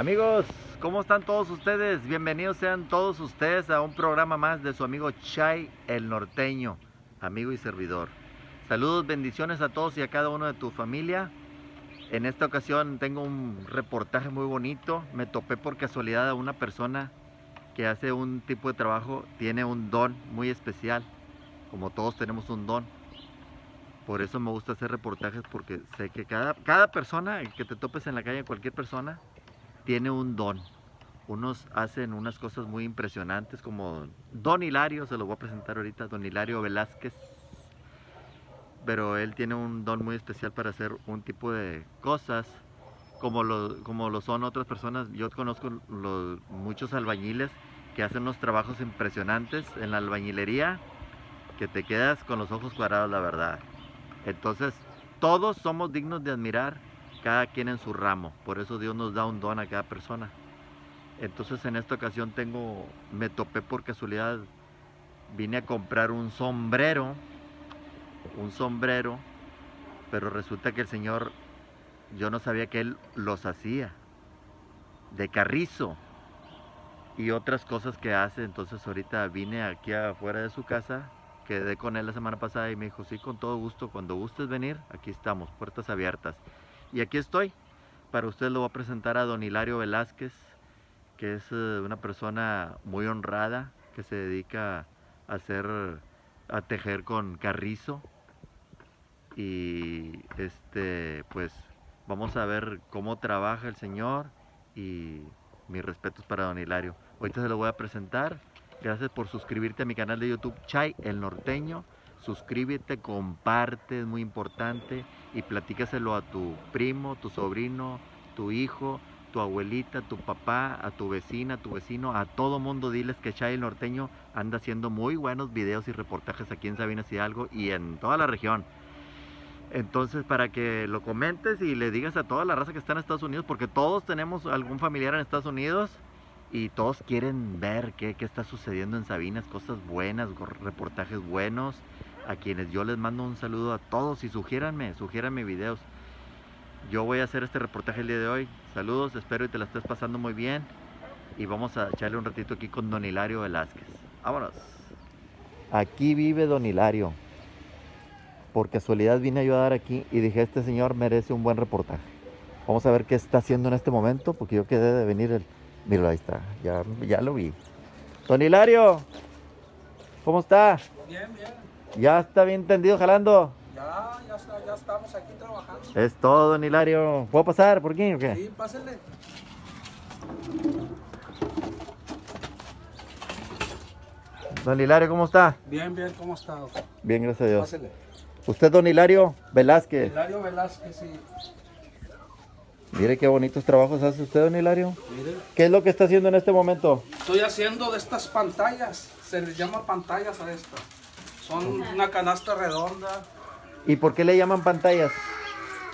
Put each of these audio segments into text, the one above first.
Amigos, ¿cómo están todos ustedes? Bienvenidos sean todos ustedes a un programa más de su amigo Chai el Norteño, amigo y servidor. Saludos, bendiciones a todos y a cada uno de tu familia. En esta ocasión tengo un reportaje muy bonito. Me topé por casualidad a una persona que hace un tipo de trabajo, tiene un don muy especial, como todos tenemos un don. Por eso me gusta hacer reportajes porque sé que cada, cada persona que te topes en la calle, cualquier persona, tiene un don. Unos hacen unas cosas muy impresionantes como Don Hilario, se lo voy a presentar ahorita, Don Hilario Velázquez. Pero él tiene un don muy especial para hacer un tipo de cosas como lo, como lo son otras personas. Yo conozco los, muchos albañiles que hacen unos trabajos impresionantes en la albañilería que te quedas con los ojos cuadrados, la verdad. Entonces, todos somos dignos de admirar cada quien en su ramo. Por eso Dios nos da un don a cada persona. Entonces en esta ocasión tengo, me topé por casualidad, vine a comprar un sombrero, un sombrero, pero resulta que el Señor, yo no sabía que Él los hacía, de carrizo y otras cosas que hace. Entonces ahorita vine aquí afuera de su casa, quedé con Él la semana pasada y me dijo, sí, con todo gusto, cuando gustes venir, aquí estamos, puertas abiertas. Y aquí estoy. Para usted lo voy a presentar a don Hilario Velázquez, que es eh, una persona muy honrada, que se dedica a hacer, a tejer con carrizo. Y este, pues vamos a ver cómo trabaja el señor y mis respetos para don Hilario. Ahorita se lo voy a presentar. Gracias por suscribirte a mi canal de YouTube Chai el Norteño suscríbete, comparte, es muy importante y platícaselo a tu primo, tu sobrino, tu hijo, tu abuelita, tu papá, a tu vecina, a tu vecino, a todo mundo. Diles que Chay el Norteño anda haciendo muy buenos videos y reportajes aquí en Sabinas Hidalgo y en toda la región. Entonces, para que lo comentes y le digas a toda la raza que está en Estados Unidos, porque todos tenemos algún familiar en Estados Unidos y todos quieren ver qué, qué está sucediendo en Sabinas, cosas buenas, reportajes buenos a quienes yo les mando un saludo a todos y sugiéranme, sugiéranme videos. Yo voy a hacer este reportaje el día de hoy. Saludos, espero que te la estés pasando muy bien. Y vamos a echarle un ratito aquí con Don Hilario Velázquez. Vámonos. Aquí vive Don Hilario. Por casualidad vine a ayudar aquí y dije, este señor merece un buen reportaje. Vamos a ver qué está haciendo en este momento, porque yo quedé de venir el... Mira, ahí está, ya, ya lo vi. Don Hilario, ¿cómo está? Bien, bien. ¿Ya está bien tendido jalando? Ya, ya, está, ya estamos aquí trabajando. Es todo, don Hilario. ¿Puedo pasar por aquí o qué? Sí, pásele. Don Hilario, ¿cómo está? Bien, bien, ¿cómo está? Bien, gracias a Dios. Pásele. Usted, don Hilario Velázquez. Hilario Velázquez, sí. Mire qué bonitos trabajos hace usted, don Hilario. Mire, ¿Qué es lo que está haciendo en este momento? estoy haciendo de estas pantallas. Se les llama pantallas a estas. Son una canasta redonda. ¿Y por qué le llaman pantallas?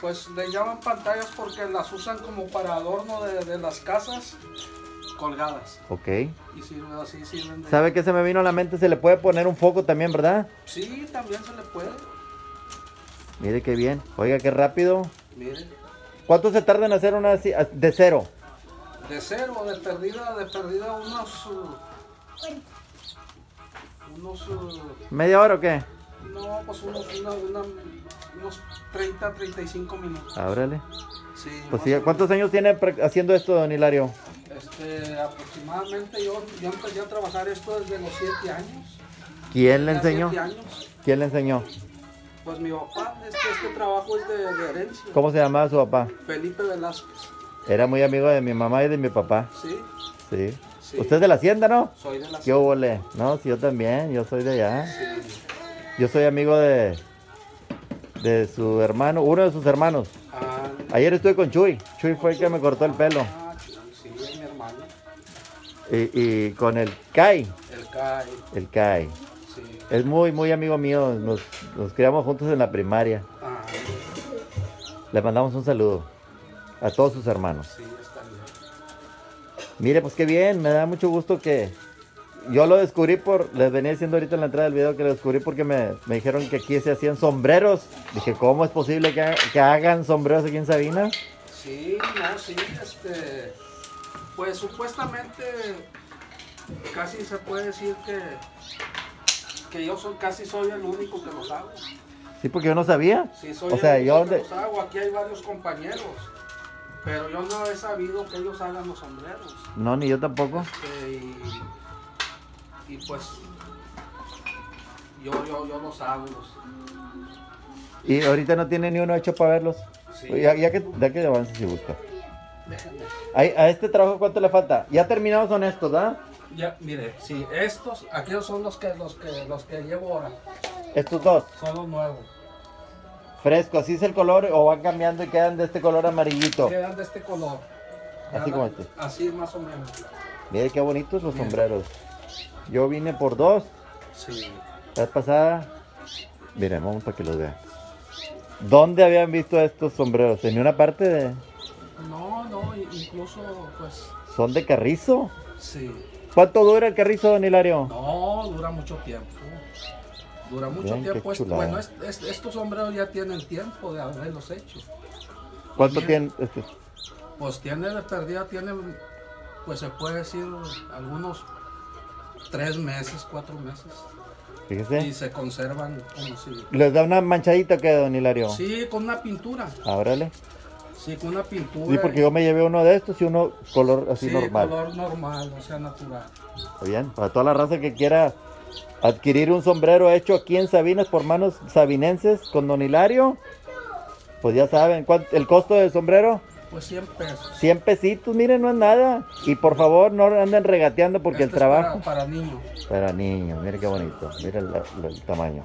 Pues le llaman pantallas porque las usan como para adorno de, de las casas colgadas. Ok. Y sirven así, sirven de... ¿Sabe qué se me vino a la mente? Se le puede poner un foco también, ¿verdad? Sí, también se le puede. Mire qué bien. Oiga, qué rápido. Mire. ¿Cuánto se tarda en hacer una así- de cero? De cero, de perdida, de perdida unos... uh, unos... uh, ¿Media hora o qué? no, pues unos, una- una- unos 30, 35 minutos. Ábrale. Sí, Pues sí, ¿cuántos años tiene haciendo esto, don Hilario? Este, aproximadamente yo, yo empecé a trabajar esto desde los 7 años. ¿Quién le enseñó? años. ¿Quién le enseñó? Pues mi papá, este, este trabajo es de, de herencia. ¿Cómo se llamaba su papá? Felipe Velázquez. Era muy amigo de mi mamá y de mi papá. Sí, Sí. Sí. ¿Usted es de la hacienda, no? soy de la ¿Qué óvole? No, sí, yo también. Yo soy de allá. Sí. Yo soy amigo de, de su hermano, uno de sus hermanos. Ah, Ayer estuve con Chuy. Chuy fue el que me cortó el pelo. ah, sí, es mi hermano. Y, y con el Kai. El CAI. El Kai. Sí. Es muy, muy amigo mío. Nos, nos criamos juntos en la primaria. Ah, Le mandamos un saludo a todos sus hermanos. sí. Mire, pues qué bien, me da mucho gusto que yo lo descubrí por, les venía diciendo ahorita en la entrada del video que lo descubrí porque me, me dijeron que aquí se hacían sombreros. Dije, ¿cómo es posible que, que hagan sombreros aquí en Sabina? Sí, no, sí, este. Pues supuestamente casi se puede decir que, que yo soy, casi soy el único que los hago. Sí, porque yo no sabía. Sí, soy O sea, el yo único que de- los hago. Aquí hay varios compañeros. Pero yo no he sabido que ellos hagan los sombreros. No, ni yo tampoco. Este, y, y pues yo, yo, yo los hago. los- Y ahorita no tiene ni uno hecho para verlos. Sí. Ya, ya que, ya que avance si gusta. Déjenme. Ahí- a este trabajo, ¿cuánto le falta? Ya terminados son estos, ¿verdad? Ya, mire, sí, estos, aquellos son los que, los que, los que llevo ahora. Estos dos. Son los nuevos. Fresco, así es el color o van cambiando y quedan de este color amarillito. Quedan de este color. Así como este. Así más o menos. Mire qué bonitos los Bien. sombreros. Yo vine por dos. Sí. La vez pasada. Miren, vamos para que los vean. ¿Dónde habían visto estos sombreros? ¿En una parte de.? No, no, incluso, pues, ¿Son de carrizo? sí. ¿Cuánto dura el carrizo, don Hilario? No, dura mucho tiempo. Dura mucho Bien, tiempo. Bueno, es- es- estos sombreros ya tienen tiempo de haberlos hecho. ¿Cuánto Bien. tiene? este? Pues tiene de perdida, tienen, pues se puede decir, algunos tres meses, cuatro meses. Y Fíjese. se conservan como si... ¿Les da una manchadita que don Hilario? Sí, con una pintura. Ábrale. Sí, con una pintura. Sí, porque yo me llevé uno de estos y uno color así Sí, normal. color normal, o sea, natural. Está bien, para toda la raza que quiera adquirir un sombrero hecho aquí en Sabinas por manos sabinenses con Don Hilario, pues ya saben, ¿cuánto- el costo del sombrero, Pues 100 pesos. 100 pesitos, miren, no es nada. Y por favor, no anden regateando porque Este el trabajo... Es para, para niños. Para niños, mire qué bonito, mire el, el- el tamaño.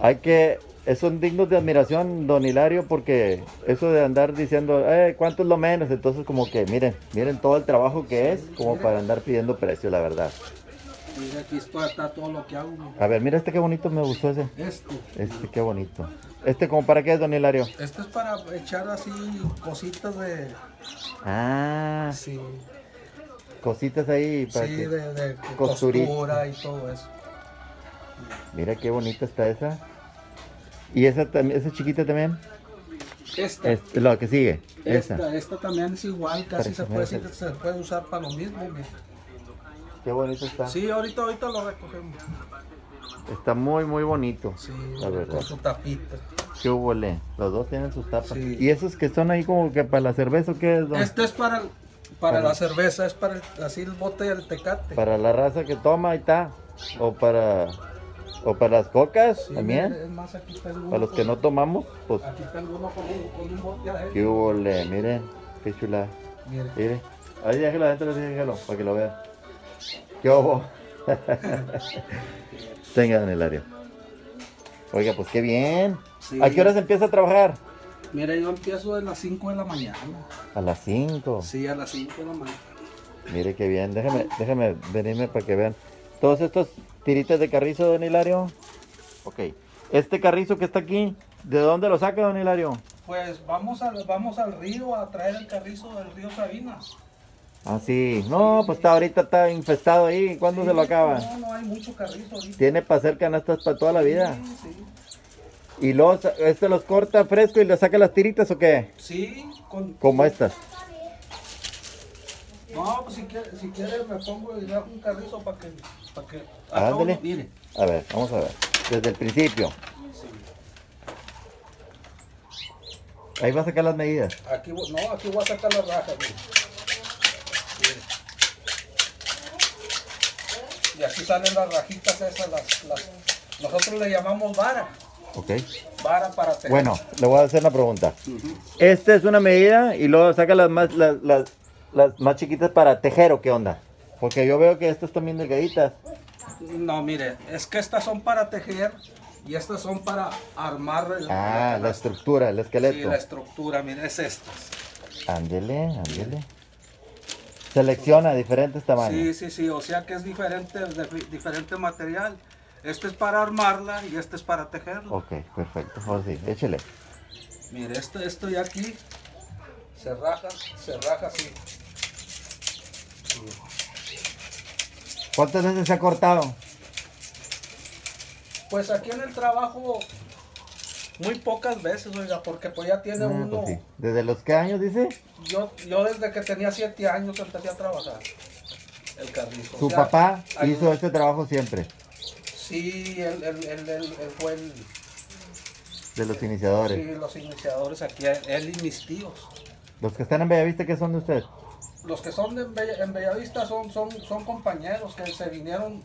Hay que, eh, son dignos de admiración, don Hilario, porque eso de andar diciendo, eh, ¿cuánto es lo menos? Entonces como que, miren, miren todo el trabajo que es, como para andar pidiendo precio, la verdad. Aquí está, está todo lo que hago. mira. A ver, mira este qué bonito me gustó ese. Este. Este qué bonito. Este como para qué es, don Hilario. Este es para echar así cositas de. Ah, Sí, cositas ahí para sí que- de, de costura y todo eso. Mira qué bonita está esa. Y esa también, esa chiquita también. Esta, Es lo que sigue. Esta, esta también es igual, casi se puede decir se puede usar para lo mismo. mira. Qué bonito está. Sí, ahorita, ahorita lo recogemos. Está muy, muy bonito. Sí, La verdad. con su tapita. Qué hubole. Los dos tienen sus tapas. Sí. ¿Y esos que son ahí como que para la cerveza o qué es, don? Este es para, el- para Para- la cerveza, es para el, así el bote del tecate. Para la raza que toma, ahí está. O para, o para las cocas Sí, también. Es más, aquí está Para los que no tomamos, pues Aquí está alguno con un, con un bote adentro. qué hubole. Miren, qué chula. Mire. Mire. Ahí déjelo adentro, déjelo, para que lo vean. ¿Qué hubo? Tenga, don Hilario. Oiga, pues qué bien. Sí. ¿A qué horas empieza a trabajar? Mire, yo empiezo a las 5 de la mañana. A las 5. Sí, a las 5 de la mañana. Mire qué bien. Déjame, déjame venirme para que vean. Todos estos tiritas de carrizo, don Hilario. Ok. Este carrizo que está aquí, ¿de dónde lo saca, don Hilario? Pues vamos al, vamos al río a traer el carrizo del río Sabinas. Ah, sí. No, pues está ahorita está infestado ahí. ¿Cuándo se lo acaba? No, no hay mucho carrizo ahorita. Tiene para hacer canastas para toda la vida. Sí, sí. Y sa- este los corta fresco y le saca las tiritas o qué? Sí, con... Como estas. No, pues si quieres, si quieres me pongo y le hago un carrizo para que... Para que Ándale. todo- mire. A ver, vamos a ver. Desde el principio. Sí. Ahí va a sacar las medidas. Aquí, no, aquí voy a sacar las rajas. Mire. Y aquí salen las rajitas esas, las, las- nosotros le llamamos vara. Ok. Vara para tejer. Bueno, le voy a hacer una pregunta. Esta es una medida y luego saca las más, las, las, las más chiquitas para tejer o qué onda. Porque yo veo que estas están bien delgaditas. No, mire, es que estas son para tejer y estas son para armar el- Ah, la estructura, el Sí, esqueleto. la estructura, mire, es estas. Ándele, ándele. Selecciona diferentes Sí, tamaños. sí, sí, o sea que es diferente, de- diferente material. Este es para armarla y este es para tejerla. Ok, perfecto. Ahora sí, échele. Mire, este, esto de aquí se raja, se raja así. ¿Cuántas veces se ha cortado? Pues aquí en el trabajo Muy pocas veces, oiga, porque pues ya tiene uno. pues sí. ¿Desde los qué años dice? Yo, yo desde que tenía siete años empecé a trabajar el carrizo. Su O sea, papá hizo este trabajo siempre, Sí, él, él, él, él- fue el, de los iniciadores. sí, los iniciadores aquí, él y mis tíos. Los que están en Bellavista, ¿qué son de usted? Los que son de en Bellavista son, son, son compañeros que se vinieron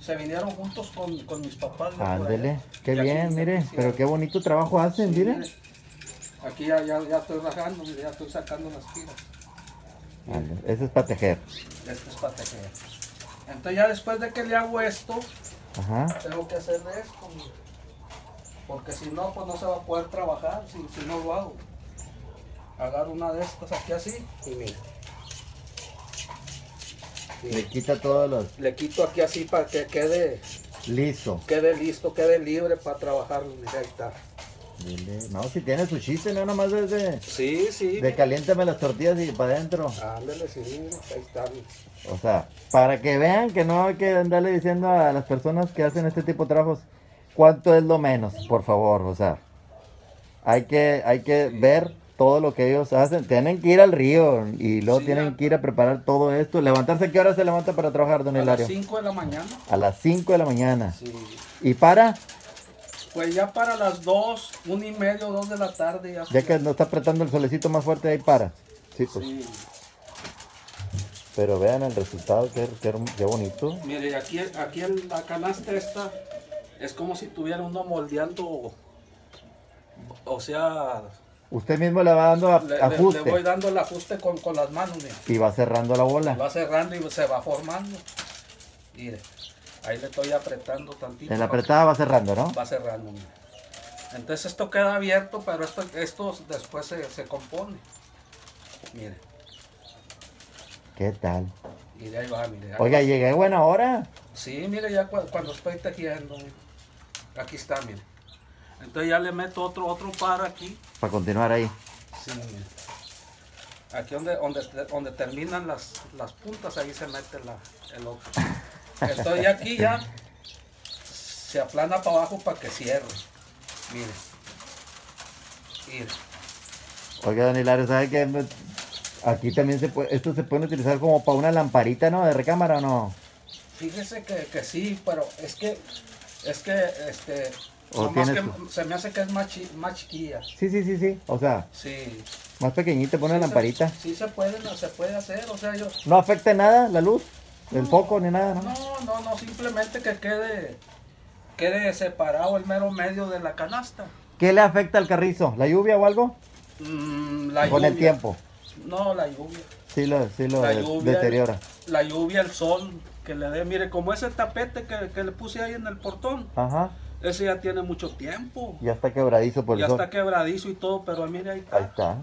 se vinieron juntos con, con mis papás. Ándele, qué Y bien, mire, pero qué bonito trabajo hacen, Sí, mire. Aquí ya, ya, ya estoy rajando, mire, ya estoy sacando las tiras. Ándele, Ese es para tejer. Este es para tejer. Entonces ya después de que le hago esto, Ajá. tengo que hacer esto, mire. Porque si no, pues no se va a poder trabajar si, si no lo hago. Agarro una de estas aquí así y mire. Le quita todos los... Le quito aquí así para que quede, Listo. quede listo, quede libre para trabajar. Mire, ahí está. Dile, No, si tiene su chiste, no nomás desde... Sí, sí. De caliéntame las tortillas y para adentro. Ándale, sí, ahí está. O sea, para que vean que no hay que andarle diciendo a las personas que hacen este tipo de trabajos cuánto es lo menos, por favor. O sea, hay que, hay que ver todo lo que ellos hacen. Tienen que ir al río y luego Sí, tienen ya. que ir a preparar todo esto. ¿Levantarse a qué hora se levanta para trabajar, don A las Hilario? 5 de la mañana. A las 5 de la mañana. Sí. ¿Y para? Pues ya para las 2, 1 y medio, 2 de la tarde ya. Ya que nos está apretando el solecito más fuerte, ahí para. Sí, pues. Sí. Pero vean el resultado, qué, qué, qué bonito. Mire, aquí, aquí en la canasta esta es como si tuviera uno moldeando. O sea, Usted mismo le va dando a- le, ajuste le voy dando el ajuste con, con las manos, mire. y va cerrando la bola. Va cerrando y se va formando. Mire, ahí le estoy apretando tantito. En la apretada va cerrando, ¿no? Va cerrando, mire. Entonces esto queda abierto, pero esto, esto después se, se compone. Mire, ¿Qué tal? mire, ahí va, mire. ahí Oiga, va. llegué buena hora. Sí, mire, ya cu- cuando estoy tejiendo, mire. aquí está, mire. Entonces ya le meto otro, otro par aquí. Para continuar ahí. Sí. Aquí donde, donde, donde terminan las, las puntas, ahí se mete la, el otro. Estoy aquí ya, se aplana para abajo para que cierre. Mire. Mire. Oiga, don Hilario, ¿sabe qué? Aquí también se puede, esto se puede utilizar como para una lamparita, ¿no? De recámara o no. Fíjese que, que sí, pero es que, es que, este, O nomás que se me hace que es más, chi- más chiquilla. Sí, sí, sí, sí. O sea, Sí. más pequeñita, pone Sí lamparita. Sí se puede, no, se puede hacer, o sea, yo... No afecta nada la luz, el foco ni nada, ¿no? No, no, no, simplemente que quede, quede separado el mero medio de la canasta. ¿Qué le afecta al carrizo? ¿La lluvia o algo? Mm, la Con el tiempo. No, la lluvia. Sí lo, sí lo La lluvia. deteriora. La lluvia, el sol, que le dé, mire, como ese tapete que, que le puse ahí en el portón, Ajá. Ese ya tiene mucho tiempo. Ya está quebradizo por el ya está quebradizo y todo, pero mire, ahí está. Ahí está.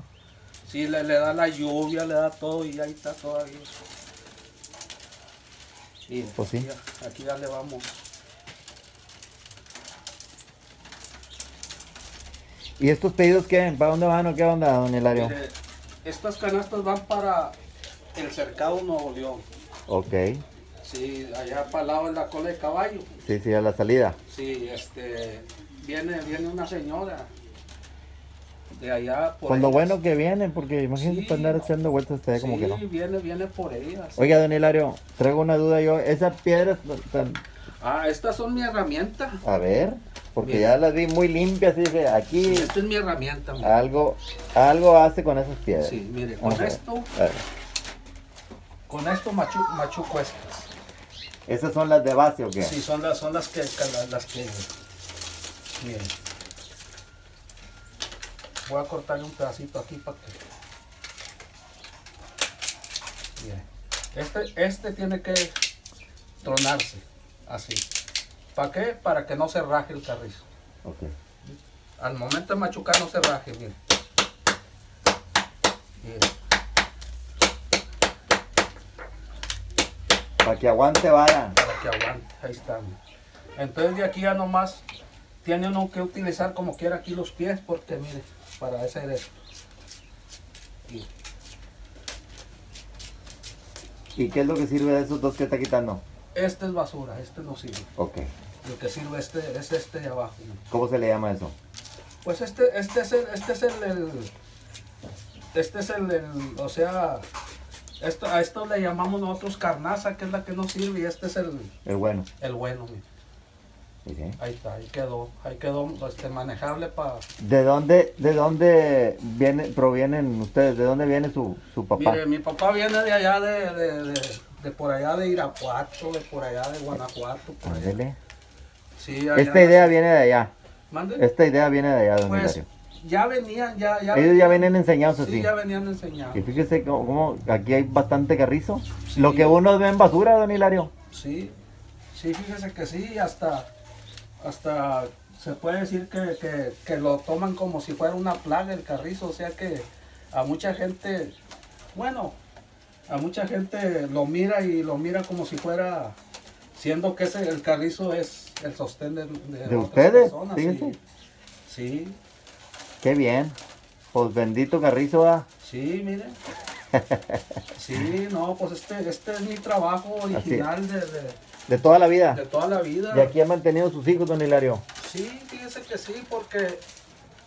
Sí, le, le da la lluvia, le da todo y ahí está todavía. Mire, Pues sí. aquí, ya, aquí ya le vamos. ¿Y estos pedidos qué? ¿Para dónde van o qué onda, don Hilario? Mire, estas canastas van para el cercado Nuevo León. Ok. Sí, allá para el lado de la cola de caballo. Sí, sí, a la salida. Sí, este, viene, viene una señora de allá por Con lo bueno que vienen, porque imagínense Sí. andar echando vueltas hasta allá como Sí, que no. viene, viene por ellas. Oiga, don Hilario, traigo una duda yo. Esas piedras, tan- Ah, estas son mi herramienta. a ver, porque ya las vi muy limpias y dije, aquí Sí, esta es mi herramienta. mire. algo, algo hace con esas piedras. Sí, mire, con esto, con esto machu, machuco estas. ¿Esas son las de base o qué? Sí, son las, son las que, las, las que, miren. Voy a cortarle un pedacito aquí para que, miren. Este, este tiene que tronarse, así. ¿Para qué? Para que no se raje el carrizo. Ok. Al momento de machucar no se raje, miren. Miren. Para que aguante vara. para que aguante. Ahí está. mira. Entonces de aquí ya nomás tiene uno que utilizar como quiera aquí los pies porque mire, para hacer esto. Y ¿Y qué es lo que sirve de esos dos que está quitando? este es basura, este no sirve. Ok. Lo que sirve este es este de abajo. ¿Cómo se le llama eso? Pues este, este es el, este es el, el- este es el, el- o sea, esto, a esto le llamamos nosotros carnaza, que es la que no sirve, y este es el, El bueno. el bueno, mira. Ahí está, ahí quedó, ahí quedó este, manejable para... ¿De dónde, de dónde viene, provienen ustedes? ¿De dónde viene su, su papá? Mire, mi papá viene de allá, de, de, de, de por allá de Irapuato, de por allá de Guanajuato, por allá. Sí, allá- Esta idea viene de allá. ¿Mande? Esta idea viene de allá, don Pues. Ya venían, ya, ya. Ellos ya vienen enseñados Sí, así. ya venían enseñados. Y fíjese cómo, aquí hay bastante carrizo. Sí. Lo que uno ve en basura, don Hilario. Sí, sí, fíjese que sí, hasta, hasta se puede decir que, que, que lo toman como si fuera una plaga el carrizo, o sea que a mucha gente, bueno, a mucha gente lo mira y lo mira como si fuera, siendo que ese, el carrizo es el sostén de, de, otras ustedes, personas, fíjense. Sí, sí, Qué bien. Pues bendito carrizo, ¿ah? sí, mire. Sí, no, pues este, este es mi trabajo original de, de, De toda la vida. de toda la vida. Y aquí han mantenido sus hijos, don Hilario. Sí, fíjese que sí, porque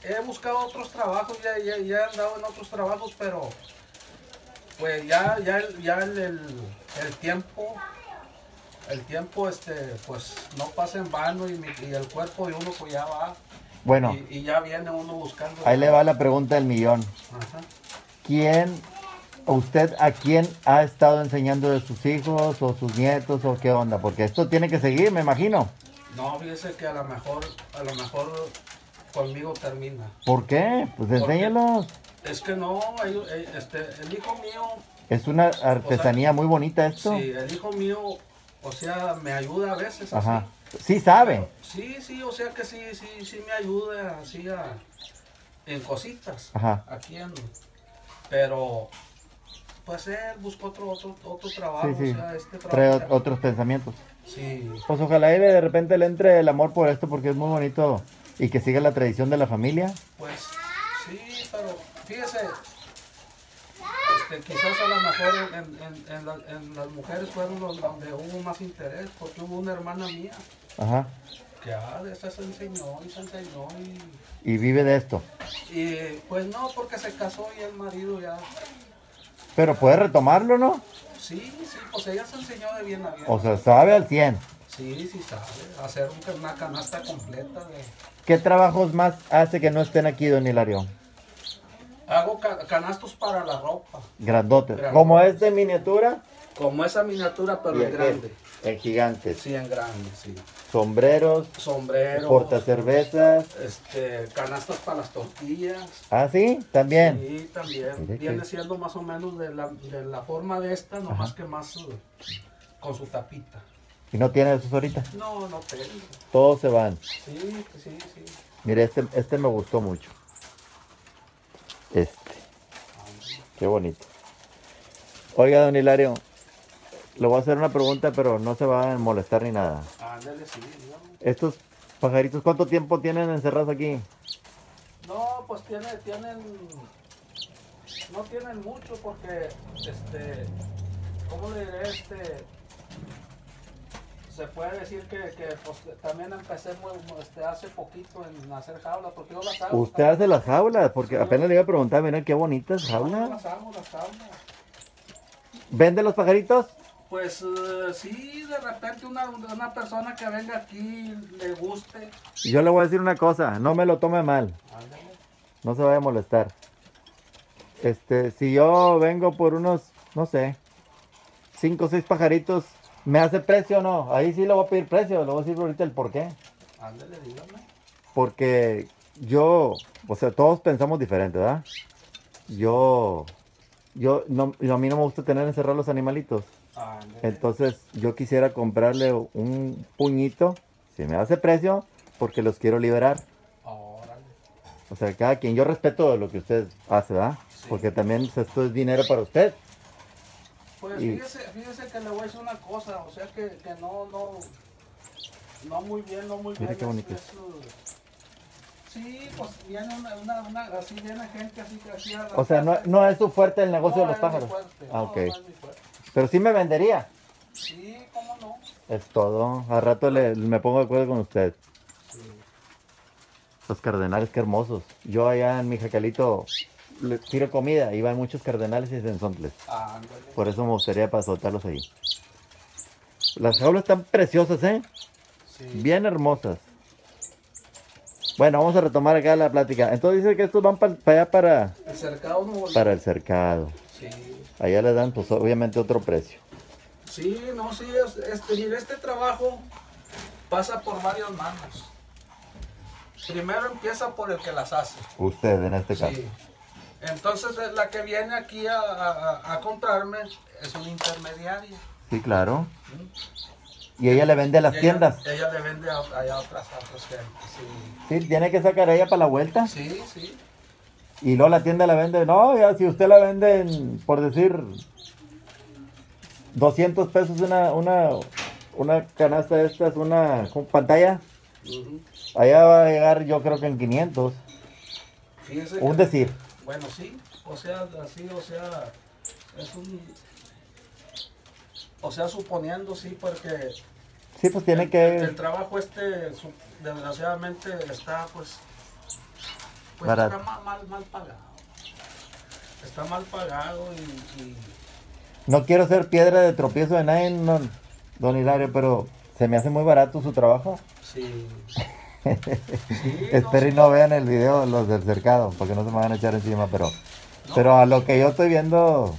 he buscado otros trabajos, ya, ya, ya he andado en otros trabajos, pero pues ya, ya, el- ya el, el- el tiempo, el tiempo este, pues no pasa en vano y, mi- y el cuerpo de uno pues ya va Bueno, y, y ya viene uno buscando. ahí le va la pregunta del millón. Ajá. ¿Quién, usted a quién ha estado enseñando de sus hijos o sus nietos o qué onda? Porque esto tiene que seguir, me imagino. No, fíjese que a lo mejor, a lo mejor conmigo termina. ¿Por qué? Pues qué? enséñalos. Es que no, este, el hijo mío Es una artesanía muy bonita esto. Sí, el hijo mío, o sea, me ayuda a veces. Ajá. así. Sí sabe. Sí, sí, o sea que sí, sí, sí me ayuda así a, en cositas. Ajá. Aquí en, pero, pues él buscó otro, otro, otro trabajo, Sí, sí. o sea, este Trae trabajo. ot- otros pensamientos. Sí, Pues ojalá y de repente le entre el amor por esto porque es muy bonito y que siga la tradición de la familia. pues, sí, pero fíjese, este, quizás a lo mejor en, en- en la- en las mujeres fueron los donde hubo más interés, porque hubo una hermana mía Ajá. que ah, de esa se enseñó y se enseñó y, Y vive de esto. y pues no, porque se casó y el marido ya, Pero puede retomarlo, ¿no? sí, sí, pues ella se enseñó de bien a bien. O sea, sabe al 100. sí, sí sabe, hacer un- una canasta completa de... ¿Qué trabajos más hace que no estén aquí, don Hilario? Hago ca- canastos para la ropa, Grandotes. Grandotes. Como es de miniatura, como esa miniatura pero aquel, grande. En gigantes. Sí, en grande, sí. Sombreros, Sombreros, portacervezas. este, canastas para las tortillas. Ah, sí, también. Sí, también. Mire que- Viene siendo más o menos de la, de la forma de esta, nomás que más uh, con su tapita. Y no tiene esos ahorita. No, no tengo. Todos se van. Sí, sí, sí. Mire, este, este me gustó mucho. Este. Qué bonito. Oiga, don Hilario, le voy a hacer una pregunta, pero no se va a molestar ni nada. Ándale, sí, dígame. Estos pajaritos, ¿cuánto tiempo tienen encerrados aquí? No, pues tiene, tienen, no tienen mucho porque, este, ¿cómo le diré? Este, se puede decir que, que pues, también empecé muy, este, hace poquito en hacer jaulas, porque yo las hago. Usted hace las jaulas, porque Sí. apenas le iba a preguntar, miren qué bonitas jaulas. las hago, las hago. ¿Vende los pajaritos? Pues eh, sí, de repente una, una persona que venga aquí le guste. Yo le voy a decir una cosa, no me lo tome mal, ándale. no se vaya a molestar. Este, si yo vengo por unos, no sé, cinco o seis pajaritos, ¿me hace precio o no? Ahí sí le voy a pedir precio, le voy a decir ahorita el por qué. Ándale, dígame. Porque yo, o sea, todos pensamos diferente, ¿verdad? Yo, yo, no, a mí no me gusta tener encerrados los animalitos. Entonces, yo quisiera comprarle un puñito, si me hace precio, porque los quiero liberar. O sea, cada quien, yo respeto lo que usted hace, ¿verdad? Sí. Porque también pues, esto es dinero para usted. Pues Y- fíjese, fíjese que le voy a decir una cosa, o sea que, que no, no, no muy bien, no muy Mire bien. qué bonito. es, sí, pues viene una, una, una, así viene gente así que así O sea, no, no es su fuerte el negocio No, de los pájaros. fuerte, Ah, no, ok. no es mi fuerte. Pero sí me vendería. Sí, cómo no. Es todo. A rato le, me pongo de acuerdo con usted. Sí. Los cardenales, qué hermosos. Yo allá en mi jacalito le tiro comida y van muchos cardenales y sensontles. Ándale. Por eso me gustaría para soltarlos ahí. Las jaulas están preciosas, ¿eh? Sí. Bien hermosas. Bueno, vamos a retomar acá la plática. Entonces dice que estos van para allá para, El cercado no para el cercado. Sí. Allá le dan, pues obviamente otro precio. Sí, no, sí, es- este, este trabajo pasa por varias manos. Primero empieza por el que las hace. Usted en este caso. Sí. Entonces la que viene aquí a, a- a comprarme es una intermediaria. Sí, claro. Y ella le vende a las ella- tiendas. Ella, le vende a, a otras, a otras gentes, Sí, tiene que sacar ella para la vuelta. Sí, sí, sí. Y luego la tienda la vende. No, ya si usted la vende en, por decir, 200 pesos una, una, una canasta de estas, una pantalla. Allá va a llegar yo creo que en 500. Fíjese Un que- decir. Bueno, sí, o sea, así, o sea, es un... O sea, suponiendo, sí, porque Sí, pues tiene el, que... el trabajo este, desgraciadamente, está, pues, pues Barato. está mal, mal, mal pagado. Está mal pagado y... y- No quiero ser piedra de tropiezo de nadie, no, don Hilario, pero se me hace muy barato su trabajo. sí. Sí, no, Espero y no vean el video los del cercado, porque no se me van a echar encima, pero... No. Pero a lo que yo estoy viendo,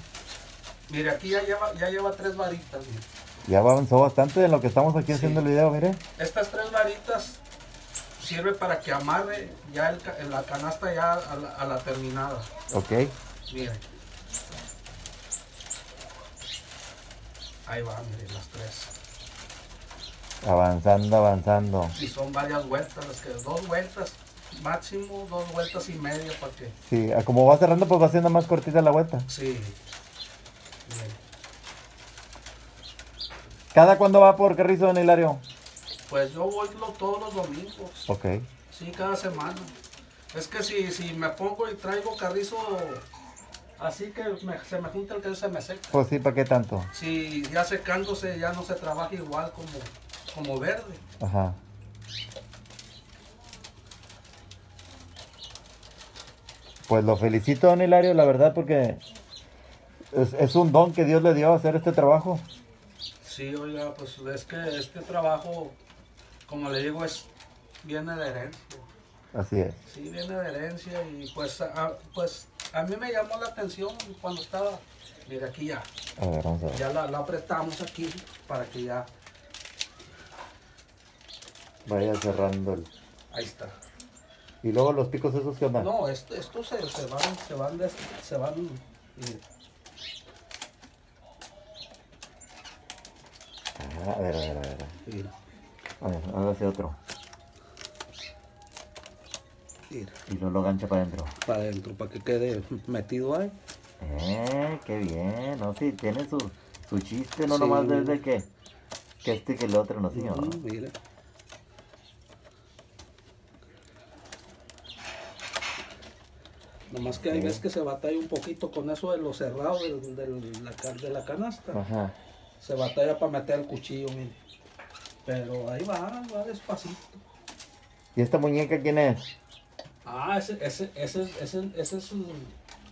Mire, aquí ya lleva, ya lleva tres varitas, mire. ya avanzó bastante en lo que estamos aquí Sí. haciendo el video, mire. Estas tres varitas sirve para que amarre ya el la canasta ya a la, a la terminada. Ok. Miren. Ahí va, miren, las tres. Avanzando, avanzando. Y son varias vueltas, las que dos vueltas, máximo dos vueltas y media para que. Sí, como va cerrando, pues va siendo más cortita la vuelta. Sí. Miren. ¿Cada cuándo va por Carrizo, don Hilario? Pues yo voy lo- todos los domingos. Ok. Sí, cada semana. Es que si, si me pongo y traigo carrizo así que me- se me junta el que se me seca. Pues sí, ¿para qué tanto? Si ya secándose ya no se trabaja igual como, como verde. Ajá. Pues lo felicito, don Hilario, la verdad, porque es, es un don que Dios le dio a hacer este trabajo. Sí, oiga, pues es que este trabajo, como le digo, es viene de herencia. Así es. Sí, viene de herencia y pues a, pues a mí me llamó la atención cuando estaba, mira aquí ya, A ver, vamos a ver. ya la, la apretamos aquí para que ya, Vaya cerrando el... ahí está. Y luego los picos esos que onda. No, esto, esto se, se van, se van, des- se van, Ah, a ver, a ver, a ver. A ver, hacia otro. Y luego lo gancha para adentro. para adentro, para que quede metido ahí. Eh, qué bien. No, sí, tiene su, su chiste, no Sí. nomás desde que, que este que el otro, no señor. Ujú, mire. Nomás que hay veces que se batalla un poquito con eso de lo cerrado la ca- de la canasta. Ajá. Se batalla para meter el cuchillo, mire. Pero ahí va, va despacito. ¿Y esta muñeca quién es? Ah, ese, ese, ese, ese, ese es su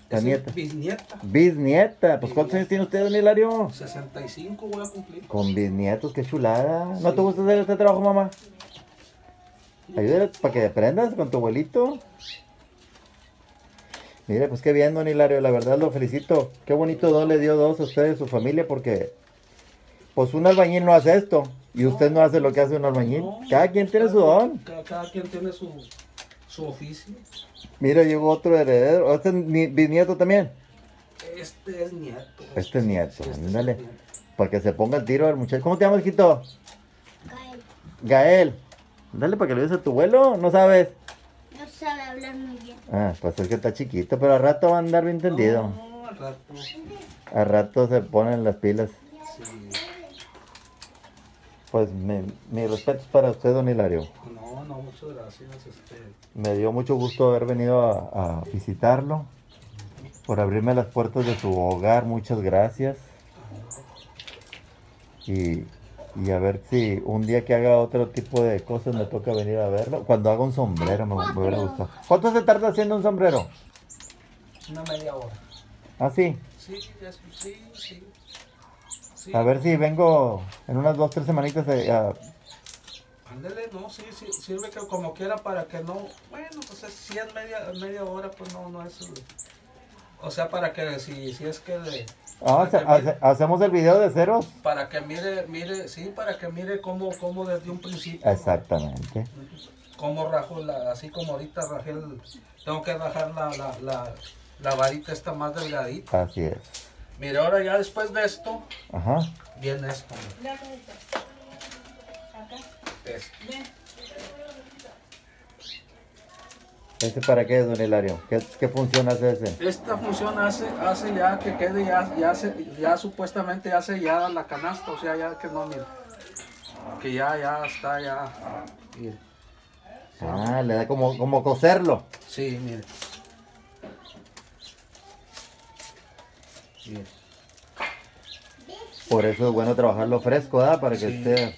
La ese nieta. bisnieta. Bisnieta. Pues ¿cuántos años tiene usted, don Hilario? 65 voy a cumplir. Con bisnietos, qué chulada. ¿No te gusta hacer este trabajo, mamá? Ayúdale para que aprendas con tu abuelito. Mire, pues qué bien, don Hilario, la verdad lo felicito. Qué bonito don le dio dos a ustedes, su familia, porque pues un albañil no hace esto y usted no hace lo que hace un albañil. No, Cada quien tiene su don. Cada, cada quien tiene su, su oficio. Mira, llegó otro heredero. ¿Este es ni- bisnieto también? Este es nieto. Este es nieto, Sí, este es ándale. nieto. Para que se ponga el tiro al muchacho. ¿Cómo te llamas, hijito? Gael Gael. Dale para que le digas a tu abuelo, ¿no sabes? no sabe hablar muy bien. Ah, pues es que está chiquito, pero al rato va a andar bien entendido. No, al rato. Al rato se ponen las pilas. Pues mi, mi respeto es para usted, don Hilario. No, no, muchas gracias. Este, Me dio mucho gusto haber venido a, a visitarlo, por abrirme las puertas de su hogar, muchas gracias. Y Y a ver si un día que haga otro tipo de cosas me toca venir a verlo. Cuando haga un sombrero me, me hubiera gustado. ¿Cuánto se tarda haciendo un sombrero? Una media hora. Ah, sí. Sí, sí, sí. Sí. A ver si vengo en unas dos, tres semanitas a- Ándele, no, sí, sí, sirve que como quiera para que no, bueno, pues es- si es media, media hora, pues no, no es, o sea, para que, si, si es que le, Ah, para, hace- que mire, hace- hacemos el video de ceros. para que mire, mire, sí, para que mire cómo, cómo desde un principio, Exactamente. cómo rajo, la, así como ahorita rajé el, tengo que bajar la, la, la, la varita esta más delgadita. Así es. Mire, ahora ya después de esto, Ajá. viene esto. Esto. ¿Ese para qué es, don Hilario? ¿Qué, qué función hace ese? Esta función hace, hace ya que quede ya, ya, se- ya supuestamente ya sellada la canasta, o sea, ya que no, mire, que ya, ya está, ya, mire. Ah, le da como, como coserlo. Sí, mire. Por eso es bueno trabajarlo fresco, ¿verdad? Para que Sí. esté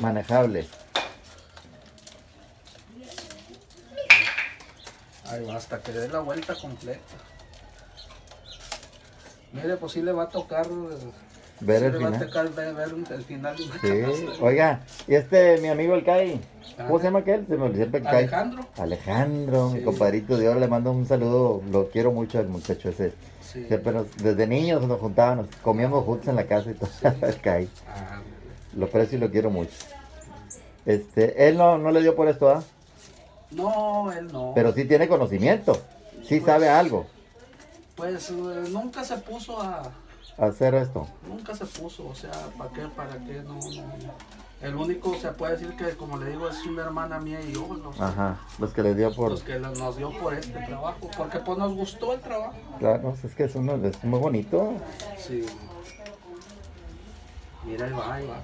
manejable. Ahí va, hasta que dé la vuelta completa. Mire, pues sí le va a tocar, Ver sí el le va a final. tocar ver, ver el final de una Sí. canasta. Oiga, y este, mi amigo el Kai. ¿Cómo Ajá. se llama aquel? Se me olvidó el Kai. Alejandro. Alejandro, mi compadrito de oro, le mando un saludo. Lo quiero mucho al muchacho ese. Sí. Nos- desde niños nos juntábamos, comíamos juntos en la casa y todo. Ah, Lo aprecio y lo quiero mucho. Este, él no, no le dio por esto, ¿ah? no, él no. Pero sí tiene conocimiento. Sí Pues- sabe algo Pues eh, nunca se puso a, hacer esto. nunca se puso, o sea, ¿para qué? ¿Para qué? No. El único se puede decir que, como le digo, es una hermana mía y yo, los, Ajá, los que le dio por... los que nos dio por este trabajo, porque pues nos gustó el trabajo. Claro, es que es, uno, es muy bonito. Sí. Mira, ahí va, ahí va.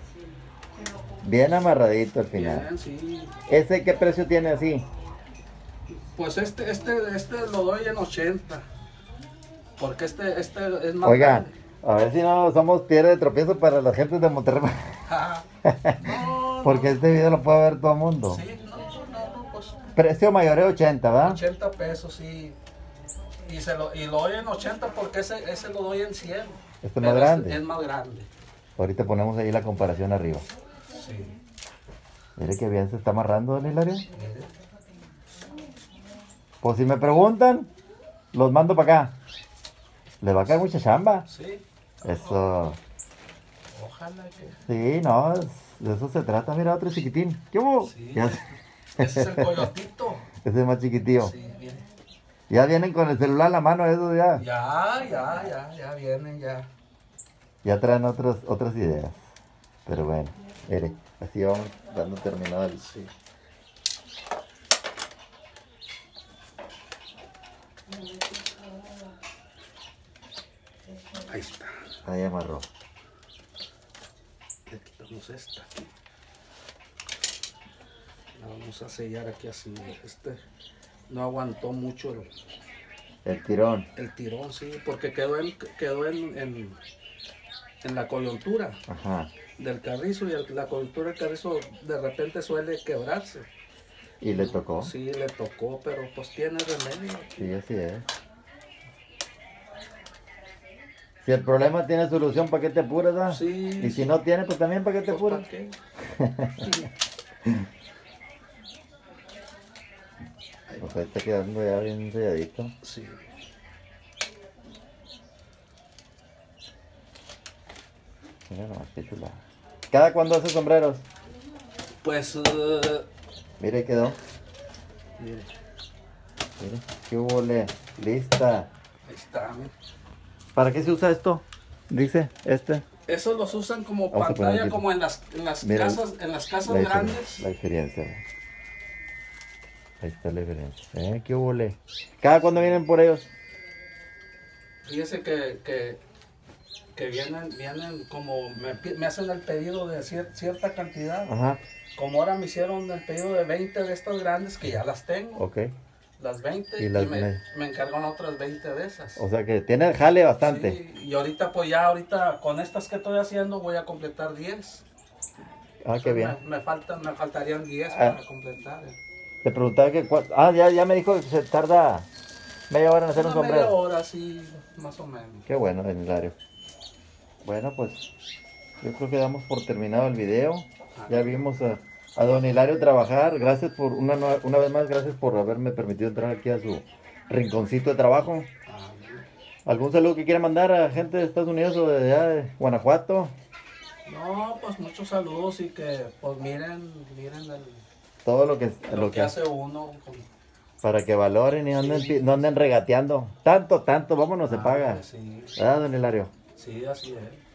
Bien amarradito al final. Bien, sí. ¿Ese qué precio tiene así? Pues este, este, este lo doy en 80. Porque este, este es más Oigan, grande. A ver si no somos piedra de tropiezo para la gente de Monterrey. No, Porque este video lo puede ver todo el mundo. Sí, no, no, no, pues Precio mayor es 80, ¿va? 80 pesos, sí. Y, se lo, y lo doy en 80 porque ese, ese lo doy en 100. Este es más grande. Es, más grande. Ahorita ponemos ahí la comparación arriba. Sí. Mire qué bien se está amarrando, don Hilario. Mire. Pues si me preguntan, los mando para acá. Le va a caer mucha chamba. Sí. Eso. Ojalá que. Sí, no, de eso se trata. Mira, otro chiquitín. ¿Qué hubo? Sí. Ya, Ese es el coyotito. ese es más chiquitío. Sí. Ya vienen con el celular en la mano, eso ya. Ya, ya, ya, ya vienen, ya. Ya traen otros, otras ideas. Pero bueno, mire, así vamos dando terminado el... Sí. Ahí está. Ahí amarró. Le quitamos esta. La vamos a sellar aquí así. Este no aguantó mucho el, El tirón. el tirón, sí, porque quedó en, quedó en, en, en la coyuntura Ajá. del carrizo y el- la coyuntura del carrizo de repente suele quebrarse. Y le tocó. Sí, le tocó, pero pues tiene remedio. Sí, así es. Si el problema tiene solución, ¿para qué te apuras? ah? Sí. Y si no tiene, pues también, ¿para qué te Pues, apuras? Pues ahí está quedando ya bien selladito. Sí. Mira nomás, qué chulada. ¿Cada cuándo hace sombreros? Pues, eh, Mire, ahí quedó. mire, Mire, qué hubo? Lista. ahí está. mire. ¿Para qué se usa esto? Dice, este. Esos los usan como Vamos a poner pantalla, como en las, en las Mira, casas, en las casas La grandes. La diferencia. ve. Ahí está la diferencia. ¿Eh? ¿Qué hubo, le? ¿Cada cuándo vienen por ellos? Fíjese que, que, que vienen, vienen como, me, pi- me hacen el pedido de cier- cierta cantidad. Ajá, Como ahora me hicieron el pedido de 20 de estas grandes, que ya las tengo, ok. Las 20, Y y, las me, me- me encargan otras 20 de esas. O sea que tiene jale bastante. Sí, y ahorita pues ya, ahorita con estas que estoy haciendo voy a completar 10. Ah, qué bien. Me, me faltan, me faltarían 10 Ah. para completar. Te preguntaba que... Ah, ya, ya me dijo que se tarda media hora en hacer un Una media sombrero. hora, sí, más o menos. Qué bueno, Hilario. Bueno, pues yo creo que damos por terminado el video. Ya vimos a, a Don Hilario trabajar. Gracias por, una, una vez más, gracias por haberme permitido entrar aquí a su rinconcito de trabajo. ¿Algún saludo que quiera mandar a gente de Estados Unidos o de allá de Guanajuato? No, pues muchos saludos y que pues miren, miren el- Todo lo que, lo, lo que hace uno. con- para que valoren y anden, no anden regateando. Tanto, tanto, vámonos, se Ah, paga. Sí, ¿Verdad, Don Hilario? sí, así es.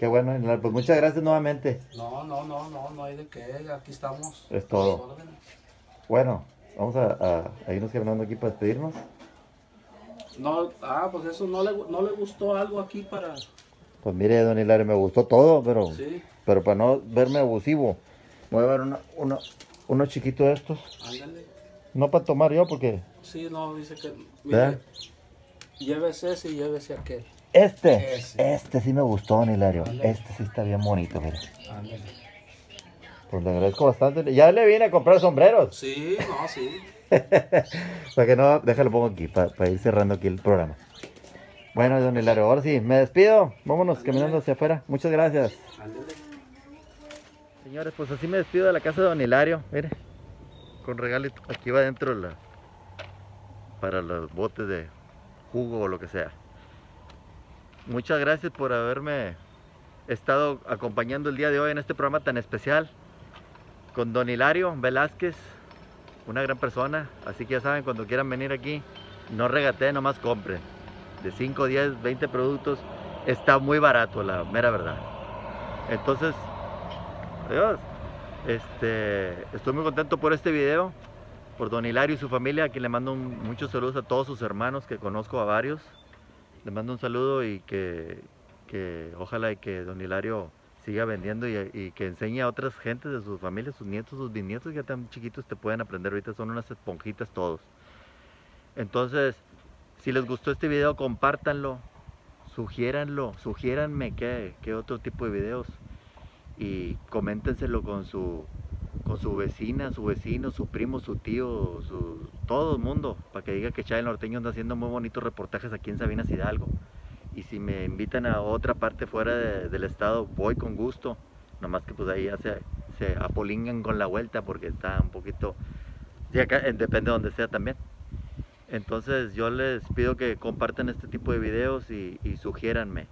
Qué bueno. Pues muchas gracias nuevamente. No, no, no, no, no hay de qué, aquí estamos. Es todo. Bueno, vamos a, a, a irnos caminando aquí para despedirnos. No, ah, pues eso no le, no le gustó algo aquí para... Pues mire, don Hilario, me gustó todo, pero, Sí, pero para no verme abusivo, voy a ver uno, uno, uno chiquito de estos. ándale. No para tomar yo, porque Sí, no, dice que... ¿Verdad? Mire, llévese ese y llévese aquel. Este, Ese. este sí me gustó, don Hilario. Este sí está bien bonito, mire. Ándale. Pues le agradezco bastante. Ya le vine a comprar sombreros. Sí, no, sí. Para que no, déjalo pongo aquí, para, para ir cerrando aquí el programa. Bueno, don Hilario, ahora sí, me despido. Vámonos caminando hacia afuera. Muchas gracias. Ándale. Señores, pues así me despido de la casa de Don Hilario. Mire, con regalito. Aquí va adentro la, para los botes de jugo o lo que sea. Muchas gracias por haberme estado acompañando el día de hoy en este programa tan especial con Don Hilario Velázquez, una gran persona. Así que ya saben, cuando quieran venir aquí, no regateen, nomás compren. De 5, 10, 20 productos, está muy barato, la mera verdad. Entonces, Adiós. Este, estoy muy contento por este video, por Don Hilario y su familia, a quien le mando un- muchos saludos a todos sus hermanos, que conozco a varios. Le mando un saludo y que, que ojalá y que Don Hilario siga vendiendo y, que enseñe a otras gentes de su familia, sus nietos, sus bisnietos, ya tan chiquitos te pueden aprender. Ahorita son unas esponjitas todos. Entonces, si les gustó este video, compártanlo, sugiéranlo, sugiéranme qué, qué otro tipo de videos y coméntenselo con su con su vecina, su vecino, su primo, su tío, su, todo el mundo, para que diga que Chai el Norteño anda haciendo muy bonitos reportajes aquí en Sabinas Hidalgo. Y si me invitan a otra parte fuera de- del estado, voy con gusto. Nomás que pues ahí ya se, se con la vuelta porque está un poquito... Depende de donde sea también. Entonces yo les pido que compartan este tipo de videos y, y sugiéranme.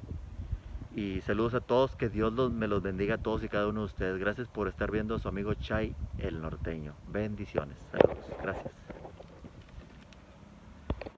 Y saludos a todos, que Dios los, me los bendiga a todos y cada uno de ustedes. Gracias por estar viendo a su amigo Chai el Norteño. Bendiciones. Saludos. Gracias.